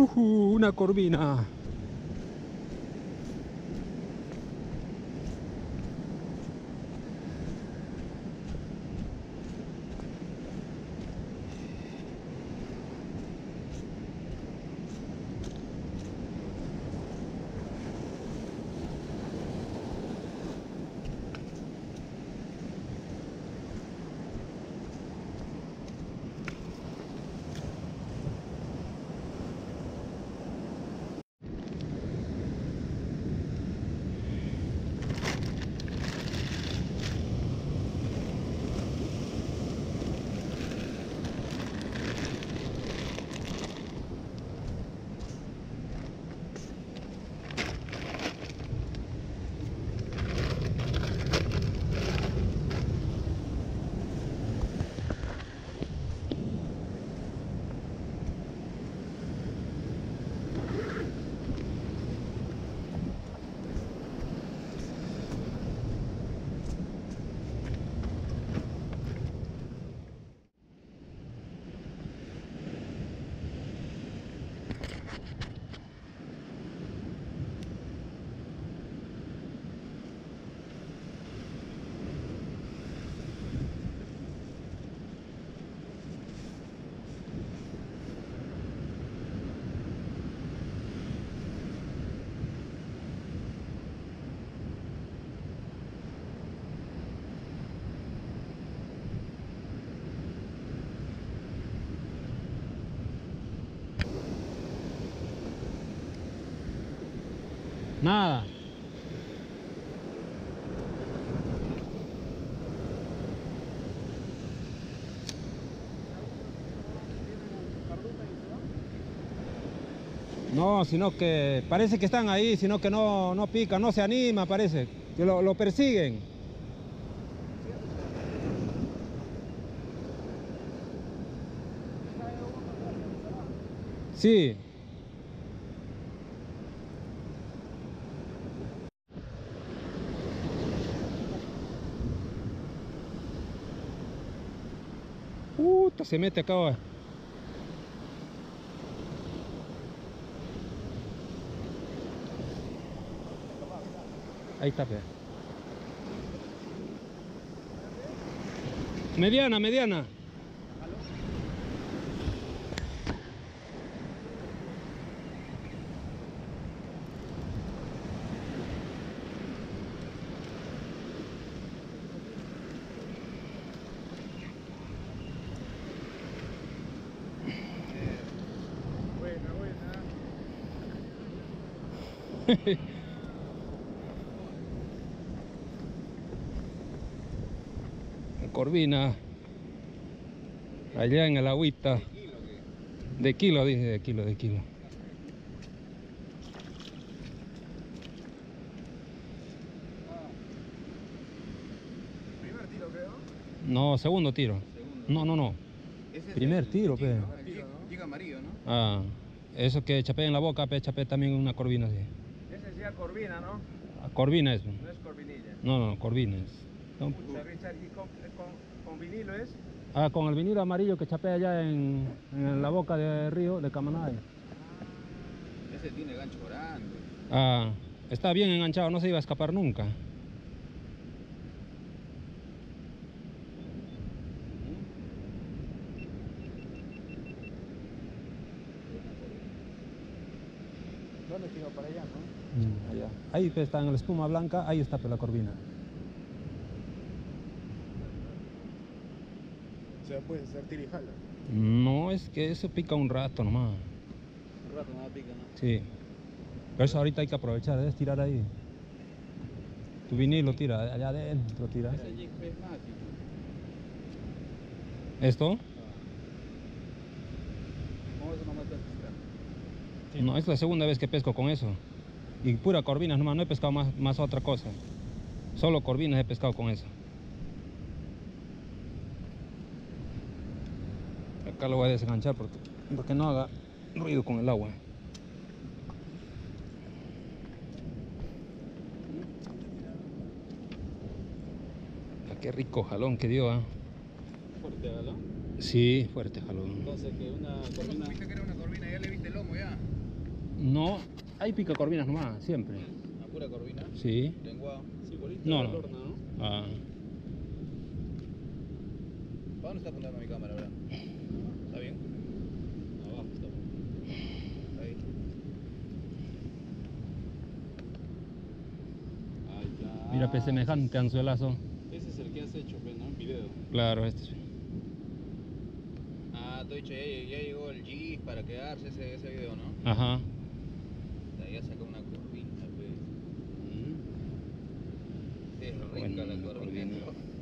Ujú, una corvina. Nada. No, sino que parece que están ahí, sino que no, no pica, no se anima, parece. Que lo, lo persiguen. Sí. Se mete acá. va. Ahí está, pe. Mediana, mediana. Corvina. Allá en el agüita. De kilo, dije, de kilo, de kilo. Primer tiro creo. No, segundo tiro. Segundo. No, no, no. Ese Primer el tiro, chico, pe. ¿no? El chico, chico amarillo, ¿no? Ah, eso que chapé en la boca, pe, chapé también una corvina así. Corvina, ¿no? Ah, Corvina es. No es corvinilla. No, no, corvina es. No, Pucha, Richard, ¿y con, con, con vinilo es? Ah, con el vinilo amarillo que chapé allá en, en la boca de río de Camanay. Ese tiene gancho grande. Ah, está bien enganchado, no se iba a escapar nunca. ¿Dónde tiró para allá, no? Mm, allá. Ahí está en la espuma blanca, ahí está la corvina. O sea, puede ser tiro y jala. No, es que eso pica un rato nomás. Un rato nada pica, ¿no? Sí. Pero eso ahorita hay que aprovechar, es tirar ahí. Tu vinilo tira, allá adentro tira. ¿Esto? ¿Cómo eso no mata No, es la segunda vez que pesco con eso. Y pura corvinas nomás, no he pescado más, más otra cosa. Solo corvinas he pescado con eso. Acá lo voy a desenganchar porque, porque no haga ruido con el agua. Ah, qué rico jalón que dio, ¿ah? Fuerte, ¿no? Sí, fuerte jalón. Entonces que una corvina... ¿Viste que era una corvina? ¿Ya le viste el lomo ya? No, hay pica corvinas nomás, siempre. Una pura corvina. Sí. Lenguado. Sí, bonita No, la no. lorna, ¿no? Ah, ¿Para dónde está apuntando mi cámara ahora? ¿Está bien? Abajo está. Ahí. Ahí está. mira, pues semejante anzuelazo. Ese es el que has hecho, pues, ¿no? En video. Claro, este es. Ah, te he dicho, ya, ya llegó el G para quedarse ese, ese video, ¿no? Ajá. Ya sacó una corvina, pues. Mm. Es rica la Buena corvina. corvina.